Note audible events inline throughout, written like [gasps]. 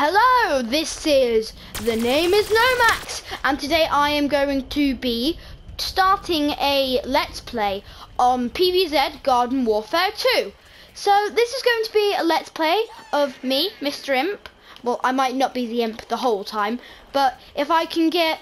Hello, this is The Name is Nomax, and today I am going to be starting a Let's Play on PVZ Garden Warfare 2. So this is going to be a Let's Play of me, Mr. Imp. Well, I might not be the Imp the whole time, but if I can get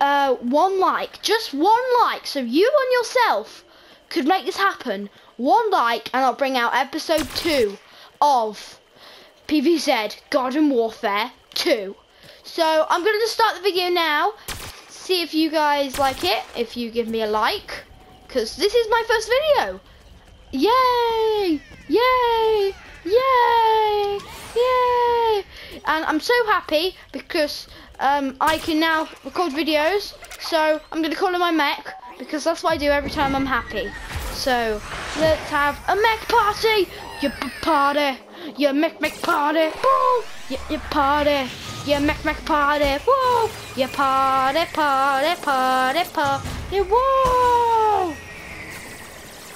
uh, one like, just one like, so you and yourself could make this happen, one like, and I'll bring out episode 2 of PVZ Garden Warfare 2. So I'm going to start the video now. See if you guys like it. If you give me a like. Because this is my first video. Yay! Yay! Yay! Yay! And I'm so happy because um, I can now record videos. So I'm going to call in my mech because that's what I do every time I'm happy. So let's have a mech party! You party! You mech mech party! Woo! You, you party! You mech mech party! Woo! You party party party party! Woo!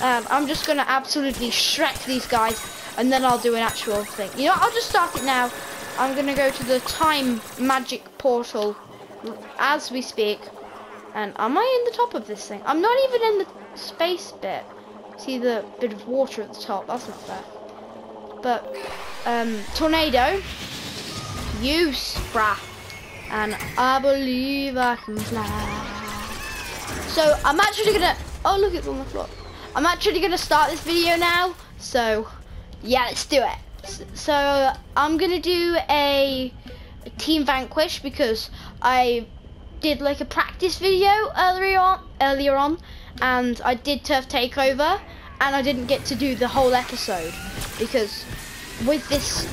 Um, I'm just gonna absolutely shrek these guys, and then I'll do an actual thing. You know, I'll just start it now. I'm gonna go to the time magic portal as we speak. And am I in the top of this thing? I'm not even in the space bit. See the bit of water at the top? That's not fair. But, um, tornado. Use, brah. And I believe I can fly. So, I'm actually gonna... Oh, look, it's on the floor. I'm actually gonna start this video now. So, yeah, let's do it. So, I'm gonna do a, a Team Vanquish because I did like a practice video earlier on, earlier on, and I did Turf Takeover, and I didn't get to do the whole episode because with this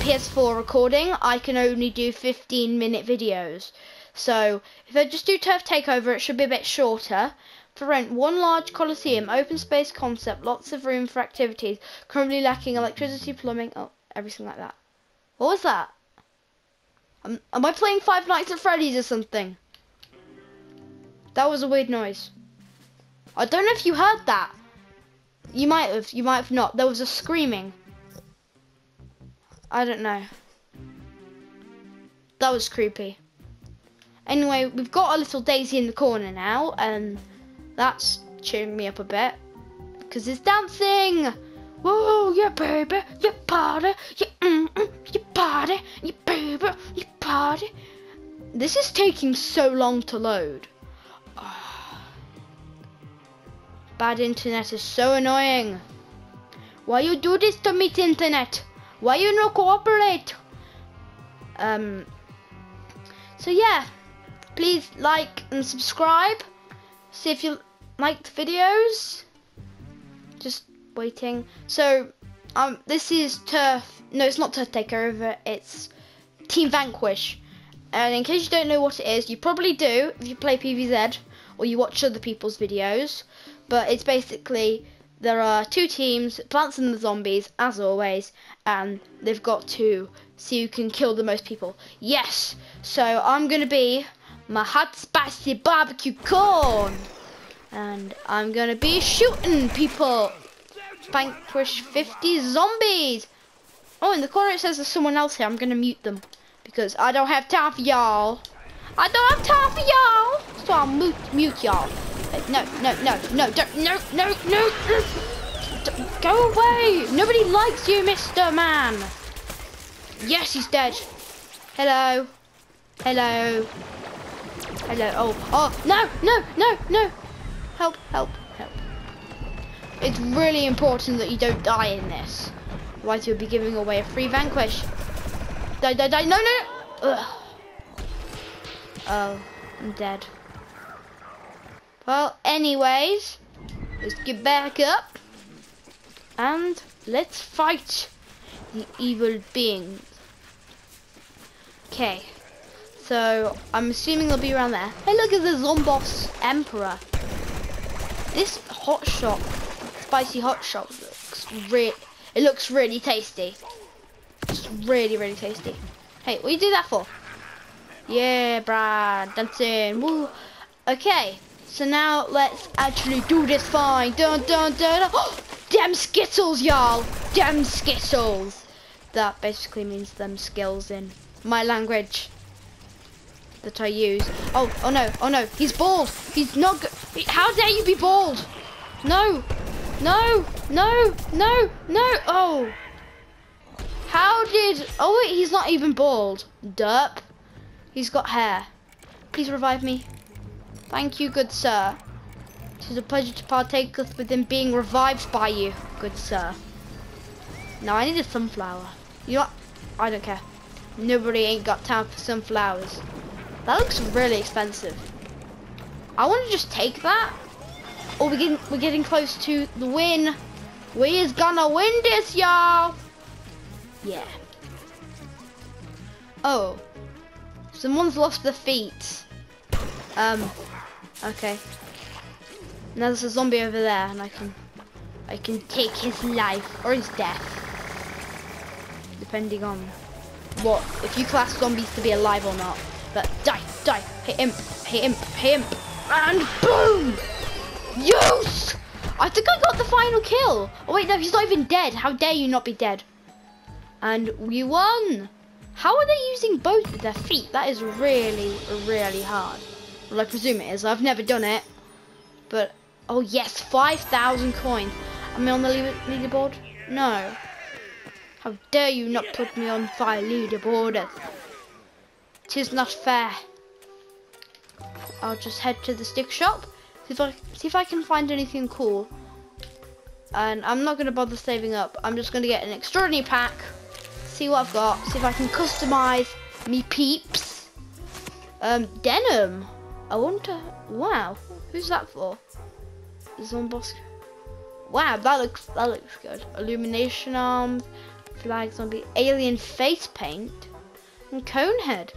PS4 recording, I can only do 15 minute videos. So if I just do Turf Takeover, it should be a bit shorter. For rent, one large coliseum, open space concept, lots of room for activities, currently lacking electricity, plumbing, oh, everything like that. What was that? am I playing Five Nights at Freddy's or something? That was a weird noise. I don't know if you heard that. You might have, you might have not. There was a screaming. I don't know. That was creepy. Anyway, we've got a little Daisy in the corner now, and that's cheering me up a bit. Because it's dancing! Whoa, yeah, baby, you party, you mm, mm, you party, you baby, you party. This is taking so long to load. [sighs] Bad internet is so annoying. Why you do this to me, internet? Why you no cooperate? Um. So yeah, please like and subscribe. See if you like the videos. Just waiting. So um, this is Turf. No, it's not Turf Takeover. It's Team Vanquish. And in case you don't know what it is, you probably do if you play PVZ or you watch other people's videos. But it's basically there are two teams, Plants and the Zombies, as always, and they've got to see who can kill the most people. Yes, so I'm going to be my hot spicy barbecue corn. And I'm going to be shooting people. Vanquish 50 zombies. Oh, in the corner it says there's someone else here. I'm going to mute them. Because I don't have time for y'all. I don't have time for y'all. So I'll mute, mute y'all. No, no, no, no, don't, no, no, no. Go away. Nobody likes you, Mr. Man. Yes, he's dead. Hello. Hello. Hello. Oh, oh, no, no, no, no. Help, help, help. It's really important that you don't die in this. Otherwise you'll be giving away a free vanquish. Die, die, die. No, no, no. Ugh. Oh, I'm dead. Well, anyways, let's get back up and let's fight the evil beings. Okay, so I'm assuming they'll be around there. Hey, look at the Zomboss Emperor. This hot shot, spicy hot shot, looks re it looks really tasty. It's really, really tasty. Hey, what you do that for? Yeah, Brad, dancing. Woo. Okay, so now let's actually do this fine. Dun dun dun. dun. [gasps] Dem Skittles, y'all. Dem Skittles. That basically means them skills in my language that I use. Oh, oh no, oh no, he's bald. He's not good. How dare you be bald? No, no, no, no, no. Oh. How did... Oh wait, he's not even bald. Derp. He's got hair. Please revive me. Thank you, good sir. It is a pleasure to partake with him being revived by you, good sir. Now I need a sunflower. You know what? I don't care. Nobody ain't got time for sunflowers. That looks really expensive. I want to just take that. Oh, we're getting, we're getting close to the win. We is gonna win this, y'all. Yeah. Oh. Someone's lost their feet. Um, okay. Now there's a zombie over there and I can I can take his life or his death. Depending on what if you class zombies to be alive or not. But die, die, hit him, hit him, hit him, and boom! Yes! I think I got the final kill. Oh wait, no, he's not even dead. How dare you not be dead? And we won! How are they using both of their feet? That is really, really hard. Well, I presume it is. I've never done it. But, oh yes, 5,000 coins. Am I on the leaderboard? No. How dare you not put me on fire leaderboard? Tis not fair. I'll just head to the stick shop. See if I, see if I can find anything cool. And I'm not going to bother saving up. I'm just going to get an extraordinary pack. See what I've got. See if I can customize me peeps. Um, denim. I wonder. Wow, who's that for? Zombosk. Wow, that looks that looks good. Illumination arms, flag zombie, alien face paint, and cone head.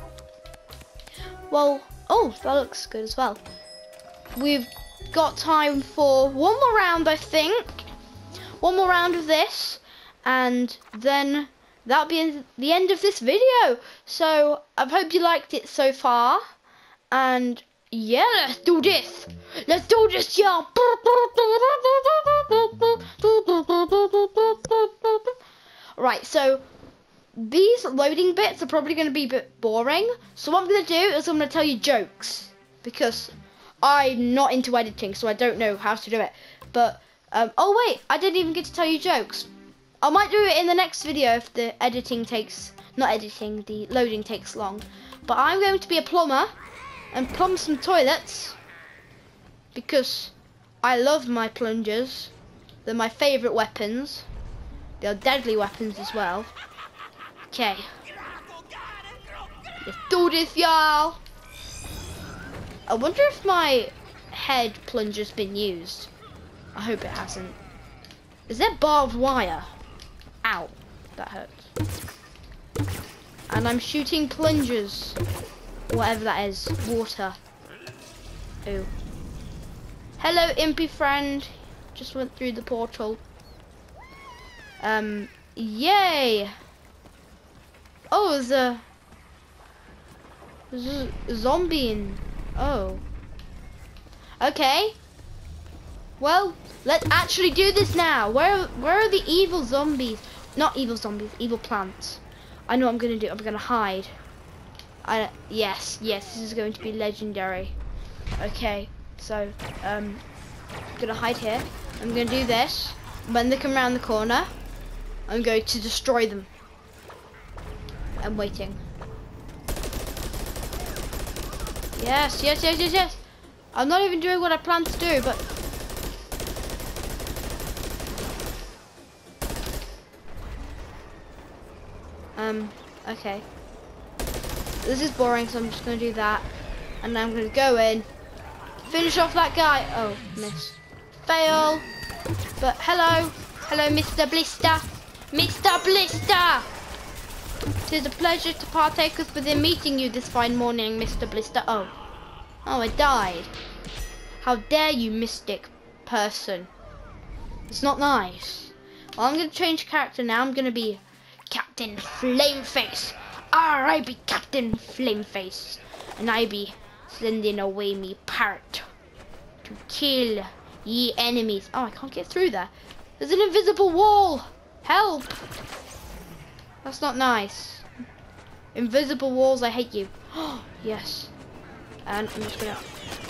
Well, oh, that looks good as well. We've got time for one more round, I think. One more round of this, and then that'll be the end of this video. So I hope you liked it so far, and yeah, let's do this. Let's do this, y'all. Right, so these loading bits are probably going to be a bit boring. So what I'm going to do is I'm going to tell you jokes because I'm not into editing, so I don't know how to do it. But um, oh wait, I didn't even get to tell you jokes. I might do it in the next video if the editing takes not editing, the loading takes long. But I'm going to be a plumber and plumb some toilets because I love my plungers. They're my favourite weapons. They're deadly weapons as well. Okay. Let's do this, y'all. I wonder if my head plunger's been used. I hope it hasn't. Is there barbed wire? Ow. That hurts. And I'm shooting plungers. Whatever that is. Water. Ooh. Hello, impy friend. Just went through the portal. Um, yay! Oh, there's a, there's a zombie in. Oh. Okay. Well, let's actually do this now. Where, where are the evil zombies? Not evil zombies, evil plants. I know what I'm gonna do. I'm gonna hide. I yes, yes, this is going to be legendary. Okay, so um, I'm gonna hide here. I'm gonna do this. When they come around the corner, I'm going to destroy them. I'm waiting. Yes, yes, yes, yes, yes. I'm not even doing what I planned to do, but Um, okay. This is boring, so I'm just going to do that. And I'm going to go in, finish off that guy. Oh, miss. Fail. But hello. Hello, Mr. Blister. Mr. Blister. It is a pleasure to partake with within meeting you this fine morning, Mr. Blister. Oh. Oh, I died. How dare you, mystic person. It's not nice. Well, I'm going to change character now. I'm going to be Captain Flameface. I be Captain Flameface. And I be sending away me parrot to kill ye enemies. Oh, I can't get through there. There's an invisible wall. Help. That's not nice. Invisible walls, I hate you. Oh, [gasps] yes. And I'm just gonna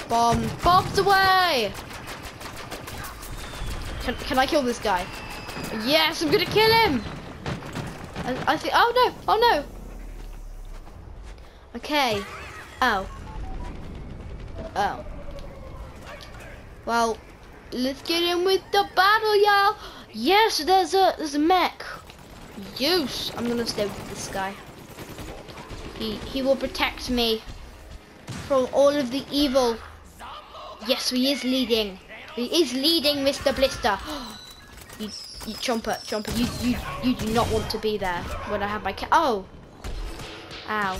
bomb bombs away. Can can I kill this guy? Yes, I'm gonna kill him. I, I think. Oh no! Oh no! Okay. Oh. Oh. Well, let's get in with the battle, y'all. Yes, there's a there's a mech. Use. I'm gonna stay with this guy. He he will protect me from all of the evil. Yes, he is leading. He is leading, Mr. Blister. [gasps] you, you chomper, chomper. You you you do not want to be there when I have my cat. Oh. Ow.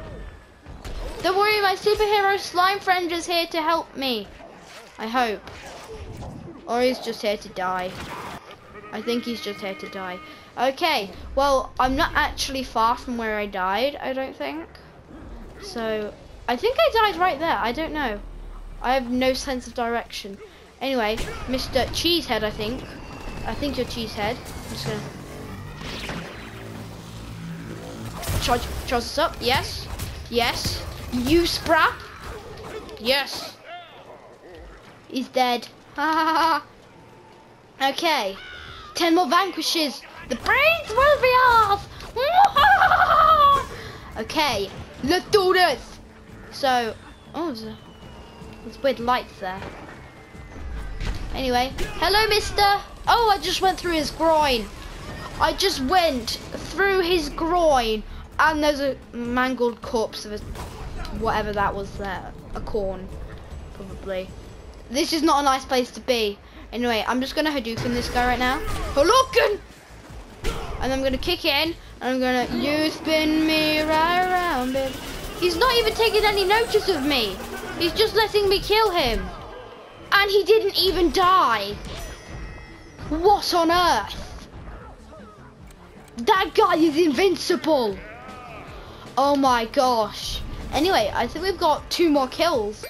Don't worry, my superhero slime friend is here to help me. I hope. Or he's just here to die. I think he's just here to die. Okay, well, I'm not actually far from where I died, I don't think. So, I think I died right there. I don't know. I have no sense of direction. Anyway, Mr. Cheesehead, I think. I think you're Cheesehead. I'm just gonna... Charge, charge this up. Yes. Yes. You Sprap. Yes. He's dead. Ha ha ha. Okay. Ten more vanquishes. The brains will be off. [laughs] okay. Let's do this. So, oh, there's, a, there's weird lights there. Anyway, hello, Mister. Oh, I just went through his groin. I just went through his groin, and there's a mangled corpse of a, whatever that was there, a corn, probably. This is not a nice place to be. Anyway, I'm just gonna Hadouken this guy right now. Hadouken! And I'm gonna kick in, and I'm gonna, you spin me right around. He's not even taking any notice of me. He's just letting me kill him. And he didn't even die. What on earth? That guy is invincible. Oh my gosh. Anyway, I think we've got two more kills.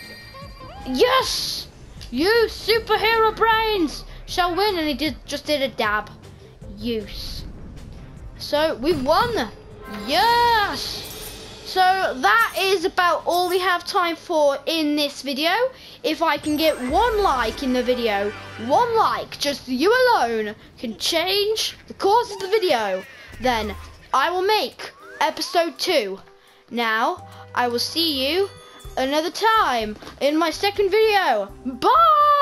Yes! You superhero brains shall win. And he did just did a dab. Use. So we've won. Yes! So that is about all we have time for in this video. If I can get one like in the video, one like, just you alone, can change the course of the video, then I will make episode 2. Now, I will see you another time in my second video. Bye!